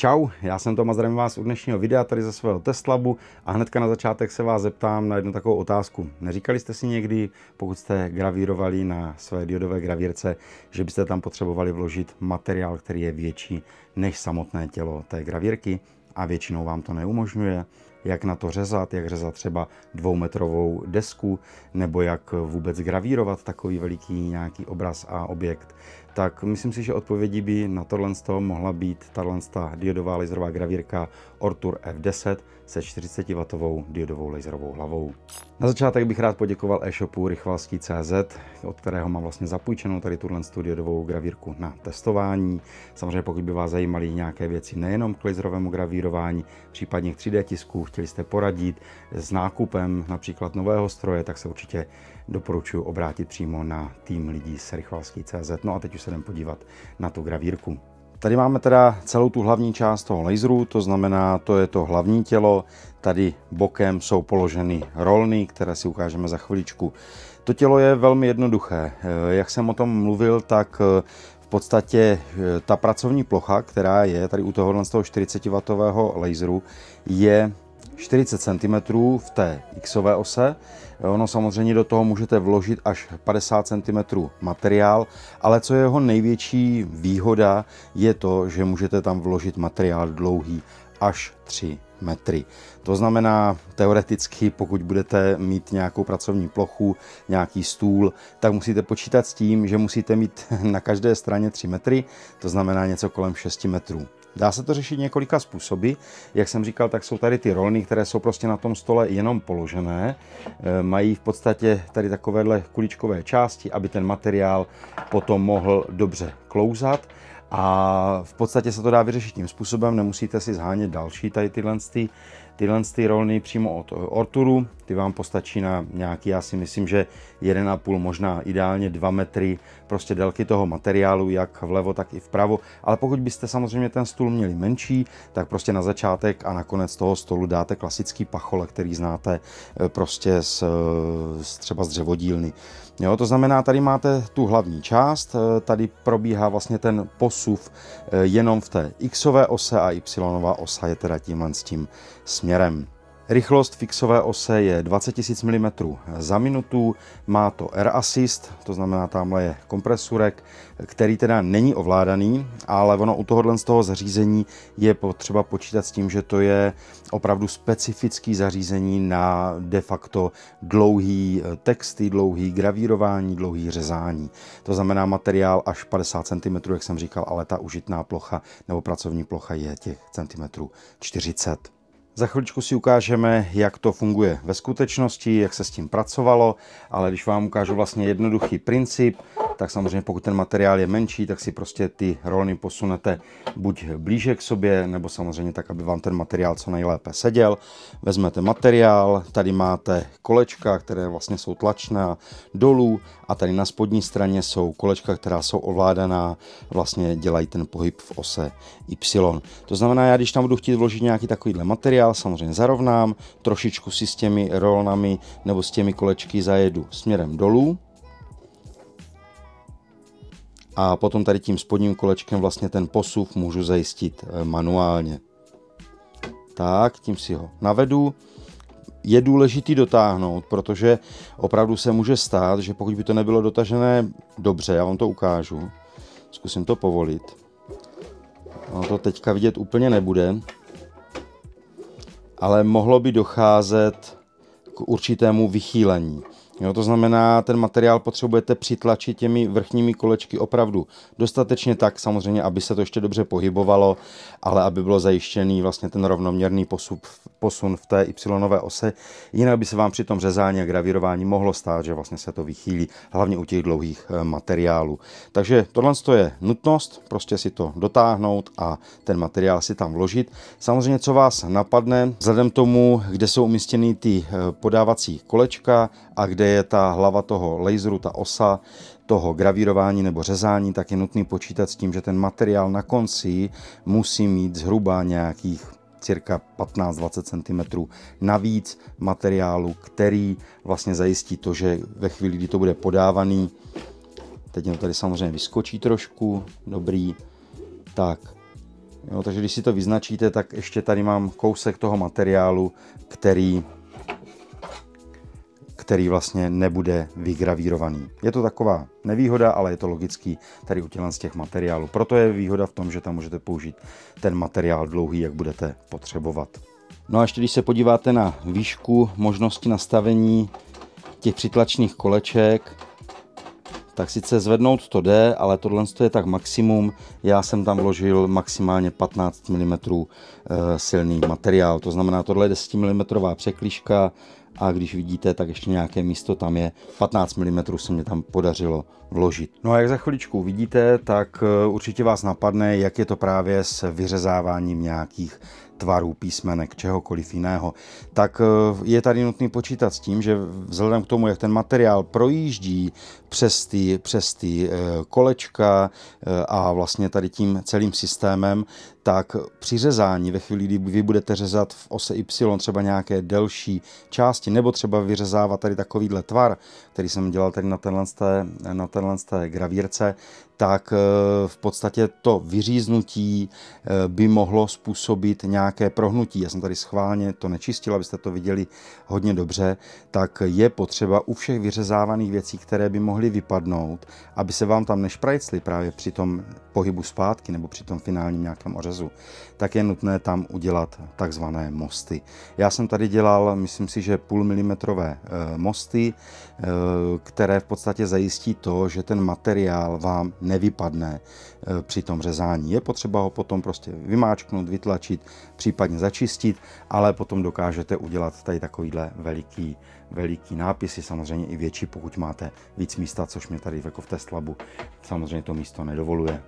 Čau, já jsem Tomas, zdravím vás u dnešního videa tady ze svého Teslabu a hnedka na začátek se vás zeptám na jednu takovou otázku. Neříkali jste si někdy, pokud jste gravírovali na své diodové gravírce, že byste tam potřebovali vložit materiál, který je větší než samotné tělo té gravírky a většinou vám to neumožňuje? jak na to řezat, jak řezat třeba dvoumetrovou desku, nebo jak vůbec gravírovat takový veliký nějaký obraz a objekt, tak myslím si, že odpovědí by na tohle mohla být tahle diodová laserová gravírka Ortur F10 se 40W diodovou laserovou hlavou. Na začátek bych rád poděkoval e-shopu rychvalský.cz, od kterého mám vlastně zapůjčenou tady tuhle diodovou gravírku na testování. Samozřejmě pokud by vás zajímaly nějaké věci nejenom k laserovému gravírování, případně k 3D tisku, chtěli jste poradit s nákupem například nového stroje, tak se určitě doporučuji obrátit přímo na tým lidí z rychvalský.cz. No a teď už se jdem podívat na tu gravírku. Tady máme teda celou tu hlavní část toho laseru, to znamená, to je to hlavní tělo. Tady bokem jsou položeny rolny, které si ukážeme za chviličku. To tělo je velmi jednoduché. Jak jsem o tom mluvil, tak v podstatě ta pracovní plocha, která je tady u tohohle 40W laseru, je 40 cm v té xové ose. Ono samozřejmě do toho můžete vložit až 50 cm materiál, ale co je jeho největší výhoda, je to, že můžete tam vložit materiál dlouhý až 3 metry. To znamená, teoreticky, pokud budete mít nějakou pracovní plochu, nějaký stůl, tak musíte počítat s tím, že musíte mít na každé straně 3 metry, to znamená něco kolem 6 metrů. Dá se to řešit několika způsoby. Jak jsem říkal, tak jsou tady ty rolny, které jsou prostě na tom stole jenom položené. E, mají v podstatě tady takovéhle kuličkové části, aby ten materiál potom mohl dobře klouzat. A v podstatě se to dá vyřešit tím způsobem, nemusíte si zhánět další tady tyhle tyhle ty rolny přímo od Orturu, ty vám postačí na nějaký, já si myslím, že 1,5, možná ideálně 2 metry prostě délky toho materiálu, jak vlevo, tak i vpravo. Ale pokud byste samozřejmě ten stůl měli menší, tak prostě na začátek a na konec toho stolu dáte klasický pachole, který znáte eh, prostě z, z třeba z dřevodílny. Jo, to znamená, tady máte tu hlavní část, eh, tady probíhá vlastně ten posuv eh, jenom v té xové ose a y osa je teda tímhle s tím směrem. Rychlost fixové ose je 20 000 mm za minutu, má to Air Assist, to znamená tamhle je kompresurek, který teda není ovládaný, ale ono u tohohle z toho zařízení je potřeba počítat s tím, že to je opravdu specifický zařízení na de facto dlouhý texty, dlouhý gravírování, dlouhý řezání. To znamená materiál až 50 cm, jak jsem říkal, ale ta užitná plocha nebo pracovní plocha je těch centimetrů 40 za chviličku si ukážeme, jak to funguje ve skutečnosti, jak se s tím pracovalo, ale když vám ukážu vlastně jednoduchý princip, tak samozřejmě pokud ten materiál je menší, tak si prostě ty rolny posunete buď blíže k sobě, nebo samozřejmě tak, aby vám ten materiál co nejlépe seděl. Vezmete materiál, tady máte kolečka, které vlastně jsou tlačná dolů a tady na spodní straně jsou kolečka, která jsou ovládaná, vlastně dělají ten pohyb v ose Y. To znamená, já když tam budu chtít vložit nějaký takovýhle materiál, samozřejmě zarovnám, trošičku si s těmi rolnami nebo s těmi kolečky zajedu směrem dolů, a potom tady tím spodním kolečkem vlastně ten posuv můžu zajistit eh, manuálně. Tak, tím si ho navedu. Je důležitý dotáhnout, protože opravdu se může stát, že pokud by to nebylo dotažené dobře, já vám to ukážu, zkusím to povolit. Ono to teďka vidět úplně nebude, ale mohlo by docházet k určitému vychýlení. Jo, to znamená, ten materiál potřebujete přitlačit těmi vrchními kolečky opravdu dostatečně tak, samozřejmě, aby se to ještě dobře pohybovalo, ale aby bylo zajištěný vlastně ten rovnoměrný posup, posun v té y ose. Jinak by se vám při tom řezání a gravírování mohlo stát, že vlastně se to vychýlí, hlavně u těch dlouhých eh, materiálů. Takže tohle je nutnost, prostě si to dotáhnout a ten materiál si tam vložit. Samozřejmě, co vás napadne, vzhledem tomu, kde jsou umístěny ty eh, podávací kolečka a kde je ta hlava toho laseru, ta osa toho gravírování nebo řezání, tak je nutný počítat s tím, že ten materiál na konci musí mít zhruba nějakých cirka 15-20 cm navíc materiálu, který vlastně zajistí to, že ve chvíli, kdy to bude podávaný, teď to tady samozřejmě vyskočí trošku, dobrý, tak Jo, takže když si to vyznačíte, tak ještě tady mám kousek toho materiálu, který který vlastně nebude vygravírovaný. Je to taková nevýhoda, ale je to logický tady u z těch materiálů. Proto je výhoda v tom, že tam můžete použít ten materiál dlouhý, jak budete potřebovat. No a ještě když se podíváte na výšku možnosti nastavení těch přitlačných koleček, tak sice zvednout to jde, ale tohle je tak maximum. Já jsem tam vložil maximálně 15 mm silný materiál, to znamená, tohle je 10 mm překlíška a když vidíte, tak ještě nějaké místo tam je. 15 mm se mě tam podařilo vložit. No a jak za chviličku vidíte, tak eh, určitě vás napadne, jak je to právě s vyřezáváním nějakých tvarů, písmenek, čehokoliv jiného, tak eh, je tady nutný počítat s tím, že vzhledem k tomu, jak ten materiál projíždí přes ty, přes ty eh, kolečka eh, a vlastně tady tím celým systémem, tak při řezání, ve chvíli, kdy vy budete řezat v ose Y třeba nějaké delší části, nebo třeba vyřezávat tady takovýhle tvar, který jsem dělal tady na tenhle, na tenhle gravírce, tak v podstatě to vyříznutí by mohlo způsobit nějak nějaké prohnutí, já jsem tady schválně to nečistil, abyste to viděli hodně dobře, tak je potřeba u všech vyřezávaných věcí, které by mohly vypadnout, aby se vám tam nešprajcly právě při tom pohybu zpátky nebo při tom finálním nějakém ořezu, tak je nutné tam udělat takzvané mosty. Já jsem tady dělal, myslím si, že půl milimetrové eh, mosty, eh, které v podstatě zajistí to, že ten materiál vám nevypadne eh, při tom řezání. Je potřeba ho potom prostě vymáčknout, vytlačit, případně začistit, ale potom dokážete udělat tady takovýhle veliký, veliký nápisy, samozřejmě i větší, pokud máte víc místa, což mě tady jako v Teslabu samozřejmě to místo nedovoluje.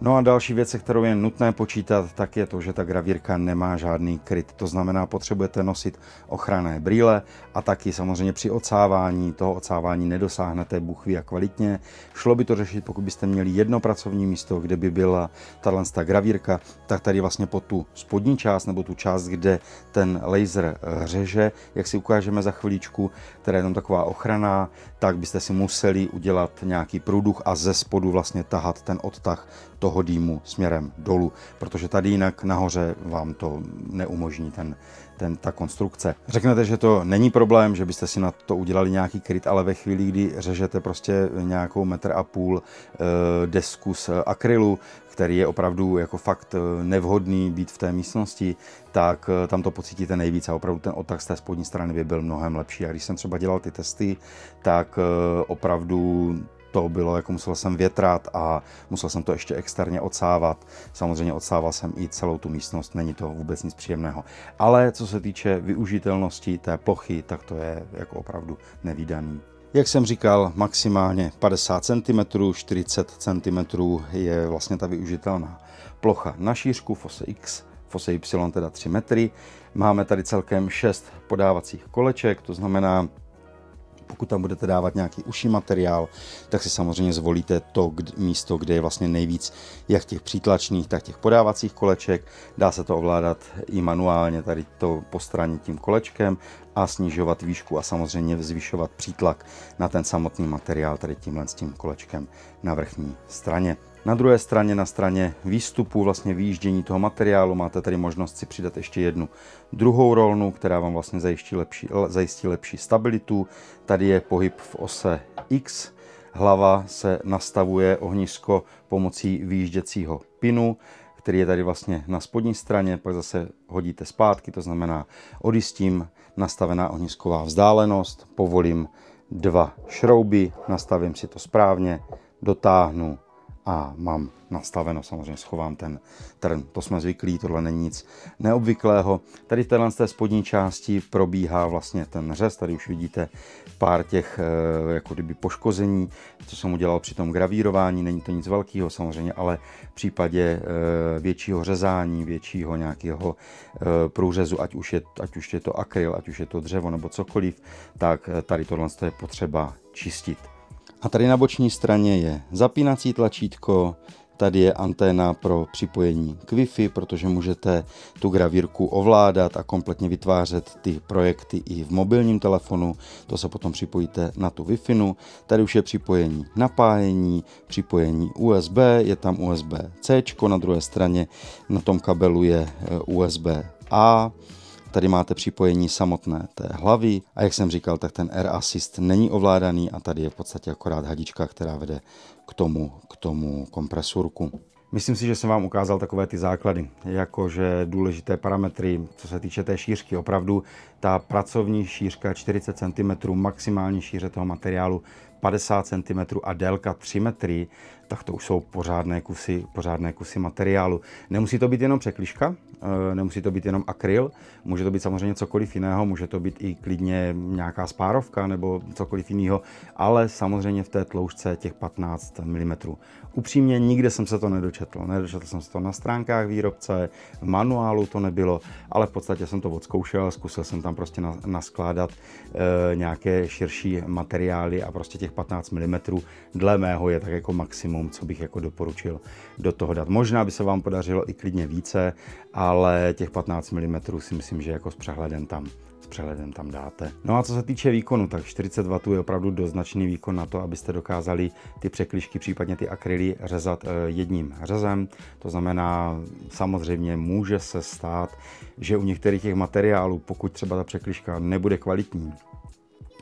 No a další věc, se kterou je nutné počítat, tak je to, že ta gravírka nemá žádný kryt. To znamená, potřebujete nosit ochranné brýle a taky samozřejmě při ocávání, toho ocávání nedosáhnete buchví a kvalitně. Šlo by to řešit, pokud byste měli jedno pracovní místo, kde by byla tato gravírka, tak tady vlastně po tu spodní část nebo tu část, kde ten laser řeže, jak si ukážeme za chviličku, která je tam taková ochrana, tak byste si museli udělat nějaký průduch a ze spodu vlastně tahat ten odtah toho dýmu směrem dolů, protože tady jinak nahoře vám to neumožní ten, ten, ta konstrukce. Řeknete, že to není problém, že byste si na to udělali nějaký kryt, ale ve chvíli, kdy řežete prostě nějakou metr a půl e, desku z akrylu, který je opravdu jako fakt eh, nevhodný být v té místnosti, tak eh, tam to pocítíte nejvíc a opravdu ten odtah z té spodní strany by byl mnohem lepší. A když jsem třeba dělal ty testy, tak opravdu to bylo, jako musel jsem větrat a musel jsem to ještě externě odsávat. Samozřejmě odsával jsem i celou tu místnost, není to vůbec nic příjemného. Ale co se týče využitelnosti té plochy, tak to je jako opravdu nevýdaný. Jak jsem říkal, maximálně 50 cm, 40 cm je vlastně ta využitelná plocha na šířku fose X, fose Y teda 3 metry. Máme tady celkem 6 podávacích koleček, to znamená pokud tam budete dávat nějaký uší materiál, tak si samozřejmě zvolíte to místo, kde je vlastně nejvíc jak těch přítlačných, tak těch podávacích koleček. Dá se to ovládat i manuálně, tady to postranit tím kolečkem a snižovat výšku a samozřejmě zvyšovat přítlak na ten samotný materiál, tady tímhle s tím kolečkem na vrchní straně. Na druhé straně, na straně výstupu, vlastně výjíždění toho materiálu, máte tady možnost si přidat ještě jednu druhou rolnu, která vám vlastně zajistí lepší, zajistí lepší stabilitu. Tady je pohyb v ose X, hlava se nastavuje ohnisko pomocí výjížděcího pinu, který je tady vlastně na spodní straně, pak zase hodíte zpátky, to znamená odjistím nastavená ohnisková vzdálenost, povolím dva šrouby, nastavím si to správně, dotáhnu a mám nastaveno, samozřejmě schovám ten trn. To jsme zvyklí, tohle není nic neobvyklého. Tady v téhle té spodní části probíhá vlastně ten řez, tady už vidíte pár těch eh, jako kdyby poškození, co jsem udělal při tom gravírování, není to nic velkého samozřejmě, ale v případě eh, většího řezání, většího nějakého eh, průřezu, ať už, je, ať už je to akryl, ať už je to dřevo nebo cokoliv, tak tady tohle je potřeba čistit. A tady na boční straně je zapínací tlačítko, Tady je anténa pro připojení k Wi-Fi, protože můžete tu gravírku ovládat a kompletně vytvářet ty projekty i v mobilním telefonu. To se potom připojíte na tu Wi-Fi. Tady už je připojení napájení, připojení USB, je tam USB-C, na druhé straně na tom kabelu je eh, USB-A. Tady máte připojení samotné té hlavy a jak jsem říkal, tak ten Air Assist není ovládaný a tady je v podstatě akorát hadička, která vede k tomu, k tomu kompresurku. Myslím si, že jsem vám ukázal takové ty základy, jakože důležité parametry, co se týče té šířky. Opravdu ta pracovní šířka 40 cm, maximální šíře toho materiálu 50 cm a délka 3 metry, tak to už jsou pořádné kusy, pořádné kusy materiálu. Nemusí to být jenom překliška, eh, nemusí to být jenom akryl, může to být samozřejmě cokoliv jiného, může to být i klidně nějaká spárovka nebo cokoliv jiného, ale samozřejmě v té tloušťce těch 15 mm. Upřímně nikde jsem se to nedočetl. Nedočetl jsem se to na stránkách výrobce, v manuálu to nebylo, ale v podstatě jsem to odzkoušel, zkusil jsem tam prostě naskládat e, nějaké širší materiály a prostě těch 15 mm dle mého je tak jako maximum, co bych jako doporučil do toho dát. Možná by se vám podařilo i klidně více, ale těch 15 mm si myslím, že jako s přehledem tam s přehledem tam dáte. No a co se týče výkonu, tak 40 W je opravdu doznačný výkon na to, abyste dokázali ty překlišky, případně ty akryly řezat eh, jedním řezem. To znamená, samozřejmě může se stát, že u některých těch materiálů, pokud třeba ta překliška nebude kvalitní,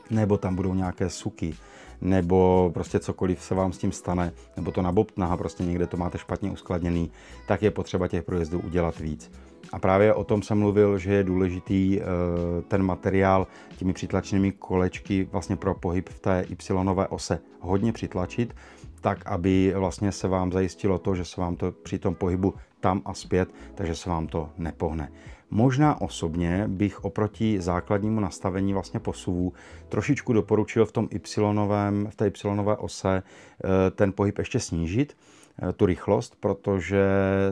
nebo tam budou nějaké suky, nebo prostě cokoliv se vám s tím stane, nebo to nabobtná prostě někde to máte špatně uskladněný, tak je potřeba těch projezdů udělat víc. A právě o tom jsem mluvil, že je důležitý eh, ten materiál těmi přitlačnými kolečky vlastně pro pohyb v té Y ose hodně přitlačit, tak aby vlastně se vám zajistilo to, že se vám to při tom pohybu tam a zpět, takže se vám to nepohne. Možná osobně bych oproti základnímu nastavení vlastně posuvů trošičku doporučil v tom y, v té y ose eh, ten pohyb ještě snížit, tu rychlost, protože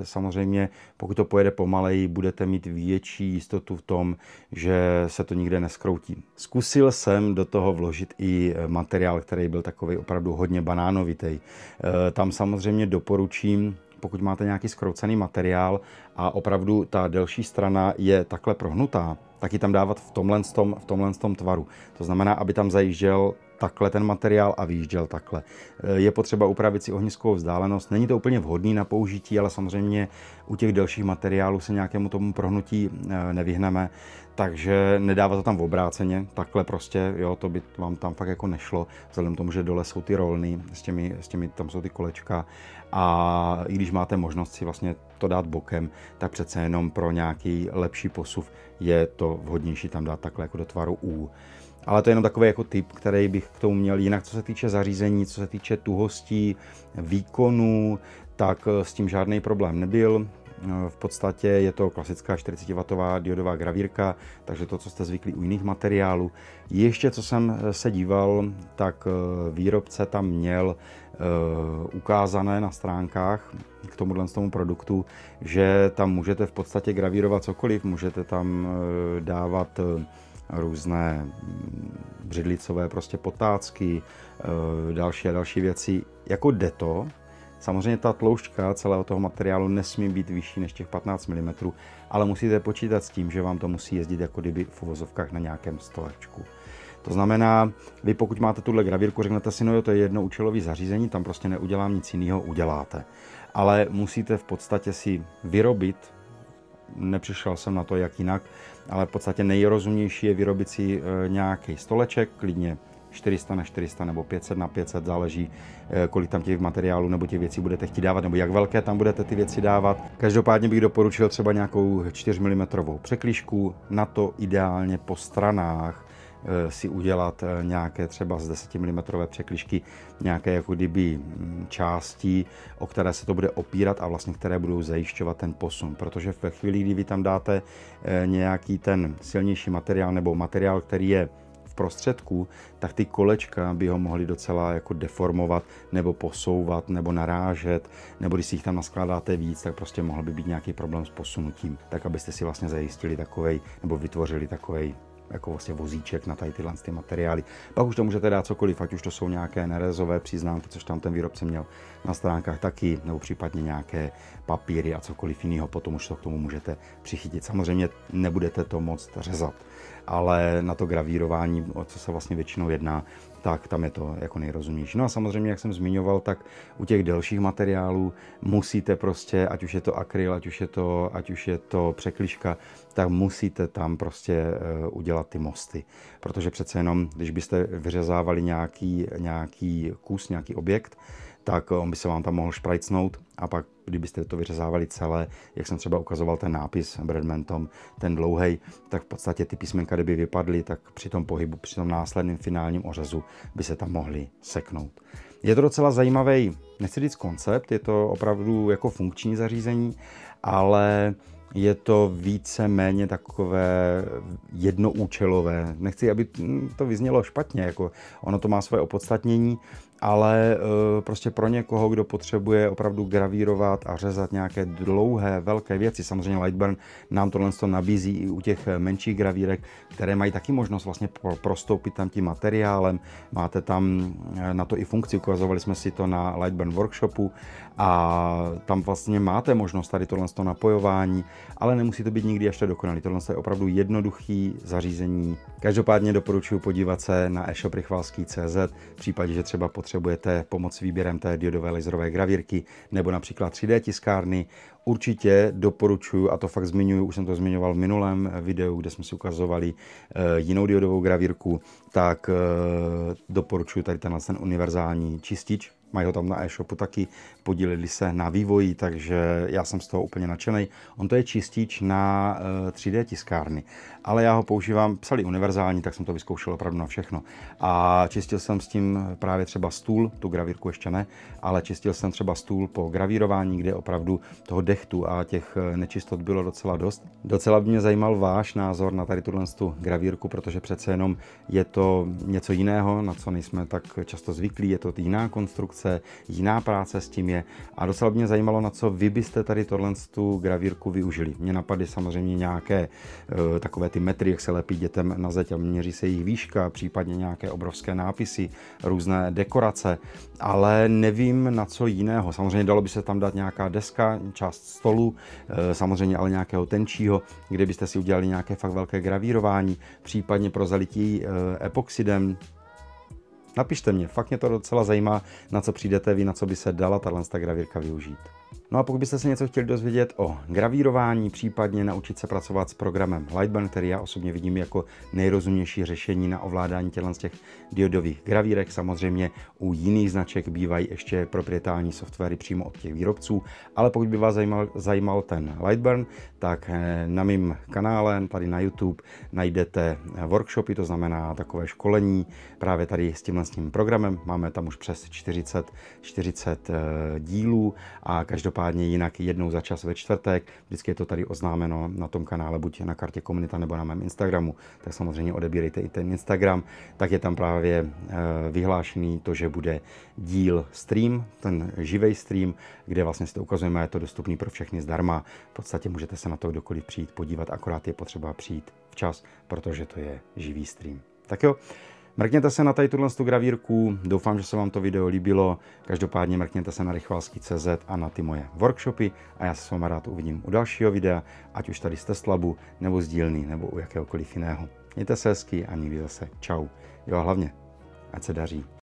samozřejmě pokud to pojede pomaleji, budete mít větší jistotu v tom, že se to nikde neskroutí. Zkusil jsem do toho vložit i materiál, který byl takový opravdu hodně banánovitý. Eh, tam samozřejmě doporučím pokud máte nějaký skroucený materiál a opravdu ta delší strana je takhle prohnutá, tak ji tam dávat v tomhle, tom, v tomhle tom tvaru. To znamená, aby tam zajížděl takhle ten materiál a vyjížděl takhle. Je potřeba upravit si ohniskovou vzdálenost. Není to úplně vhodný na použití, ale samozřejmě u těch delších materiálů se nějakému tomu prohnutí eh, nevyhneme, takže nedává to tam v obráceně, takhle prostě, jo, to by vám tam fakt jako nešlo, vzhledem tomu, že dole jsou ty rolny, s těmi, s těmi, tam jsou ty kolečka a i když máte možnost si vlastně to dát bokem, tak přece jenom pro nějaký lepší posuv je to vhodnější tam dát takhle jako do tvaru U. Ale to je jenom takový jako tip, který bych k tomu měl. Jinak co se týče zařízení, co se týče tuhostí, výkonu, tak s tím žádný problém nebyl. V podstatě je to klasická 40W diodová gravírka, takže to, co jste zvyklí u jiných materiálů. Ještě co jsem se díval, tak eh, výrobce tam měl eh, ukázané na stránkách k tomuhle tomu produktu, že tam můžete v podstatě gravírovat cokoliv, můžete tam eh, dávat různé mm, břidlicové prostě potácky, další a další věci. Jako jde to, Samozřejmě ta tloušťka celého toho materiálu nesmí být vyšší než těch 15 mm, ale musíte počítat s tím, že vám to musí jezdit jako kdyby v uvozovkách na nějakém stolečku. To znamená, vy pokud máte tuhle gravírku, řeknete si, no jo, to je jedno účelové zařízení, tam prostě neudělám nic jiného, uděláte. Ale musíte v podstatě si vyrobit, nepřišel jsem na to jak jinak, ale v podstatě nejrozumnější je vyrobit si e, nějaký stoleček, klidně 400 na 400 nebo 500 na 500, záleží, eh, kolik tam těch materiálů nebo těch věcí budete chtít dávat, nebo jak velké tam budete ty věci dávat. Každopádně bych doporučil třeba nějakou 4 mm překlížku, na to ideálně po stranách eh, si udělat eh, nějaké třeba z 10 mm překlišky, nějaké jako kdyby mm, části, o které se to bude opírat a vlastně které budou zajišťovat ten posun. Protože ve chvíli, kdy vy tam dáte nějaký ten silnější materiál nebo materiál, který je v prostředku, tak ty kolečka by ho mohly docela jako deformovat nebo posouvat nebo narážet, nebo když si jich tam naskládáte víc, tak prostě mohl by být nějaký problém s posunutím, tak abyste si vlastně zajistili takovej nebo vytvořili takovej jako vlastně vozíček na tady tyhle ty materiály. Pak už to můžete dát cokoliv, ať už to jsou nějaké nerezové příznámky, což tam ten výrobce měl na stránkách taky, nebo případně nějaké papíry a cokoliv jiného, potom už to k tomu můžete přichytit. Samozřejmě nebudete to moc řezat, ale na to gravírování, o co se vlastně většinou jedná, tak tam je to jako nejrozumější. No a samozřejmě, jak jsem zmiňoval, tak u těch delších materiálů musíte prostě, ať už je to akryl, ať už je to, ať už je to překliška, tak musíte tam prostě eh, udělat ty mosty. Protože přece jenom, když byste vyřezávali nějaký, nějaký kus, nějaký objekt, tak on by se vám tam mohl šprajcnout a pak, kdybyste to vyřezávali celé, jak jsem třeba ukazoval ten nápis Bradman ten dlouhý, tak v podstatě ty písmenka, kdyby vypadly, tak při tom pohybu, při tom následném finálním ořezu by se tam mohly seknout. Je to docela zajímavý, nechci říct koncept, je to opravdu jako funkční zařízení, ale je to více méně takové jednoúčelové. Nechci, aby to vyznělo špatně, jako ono to má svoje opodstatnění, ale eh, prostě pro někoho, kdo potřebuje opravdu gravírovat a řezat nějaké dlouhé, velké věci, samozřejmě Lightburn nám tohle to nabízí i u těch menších gravírek, které mají taky možnost vlastně prostoupit tam tím materiálem. Máte tam eh, na to i funkci, ukazovali jsme si to na Lightburn workshopu a tam vlastně máte možnost tady tohle to napojování, ale nemusí to být nikdy ještě dokonalý. Tohle je opravdu jednoduchý zařízení. Každopádně doporučuji podívat se na e-shop CZ, v případě, že třeba potřebujete potřebujete pomoc výběrem té diodové laserové gravírky nebo například 3D tiskárny, určitě doporučuji, a to fakt zmiňuji, už jsem to zmiňoval v minulém videu, kde jsme si ukazovali uh, jinou diodovou gravírku, tak uh, doporučuji tady tenhle ten univerzální čistič, mají ho tam na e-shopu taky, podíleli se na vývoji, takže já jsem z toho úplně nadšený. On to je čistič na 3D eh, tiskárny, ale já ho používám, psali univerzální, tak jsem to vyzkoušel opravdu na všechno. A čistil jsem s tím právě třeba stůl, tu gravírku ještě ne, ale čistil jsem třeba stůl po gravírování, kde opravdu toho dechtu a těch eh, nečistot bylo docela dost. Docela by mě zajímal váš názor na tady tuhle tu gravírku, protože přece jenom je to něco jiného, na co nejsme tak často zvyklí, je to jiná konstrukce, jiná práce s tím je a docela mě zajímalo, na co vy byste tady tohle tu gravírku využili. Mě napadly samozřejmě nějaké uh, takové ty metry, jak se lepí dětem na zeď a měří se jejich výška, případně nějaké obrovské nápisy, různé dekorace, ale nevím na co jiného. Samozřejmě dalo by se tam dát nějaká deska, část stolu, uh, samozřejmě ale nějakého tenčího, kde byste si udělali nějaké fakt velké gravírování, případně pro zalití uh, epoxidem, Napište mě, fakt mě to docela zajímá, na co přijdete vy, na co by se dala tahle gravírka využít. No a pokud byste se něco chtěli dozvědět o gravírování, případně naučit se pracovat s programem Lightburn, který já osobně vidím jako nejrozumnější řešení na ovládání těchto z těch diodových gravírek, samozřejmě u jiných značek bývají ještě proprietární softwary přímo od těch výrobců, ale pokud by vás zajímal, zajímal ten Lightburn, tak eh, na mém kanále, tady na YouTube, najdete workshopy, to znamená takové školení právě tady s tímhle s tím programem. Máme tam už přes 40, 40 eh, dílů a každopádně Každopádně jinak jednou za čas ve čtvrtek, vždycky je to tady oznámeno na tom kanále, buď na kartě komunita nebo na mém Instagramu, tak samozřejmě odebírejte i ten Instagram, tak je tam právě eh, vyhlášený to, že bude díl stream, ten živý stream, kde vlastně si to ukazujeme, je to dostupný pro všechny zdarma. V podstatě můžete se na to kdokoliv přijít podívat, akorát je potřeba přijít včas, protože to je živý stream. Tak jo, Mrkněte se na tady tuhle gravírku, doufám, že se vám to video líbilo. Každopádně mrkněte se na rychvalský.cz a na ty moje workshopy a já se s váma rád uvidím u dalšího videa, ať už tady z Teslabu, nebo z dílny, nebo u jakéhokoliv jiného. Mějte se hezky a nikdy zase čau. Jo a hlavně, ať se daří.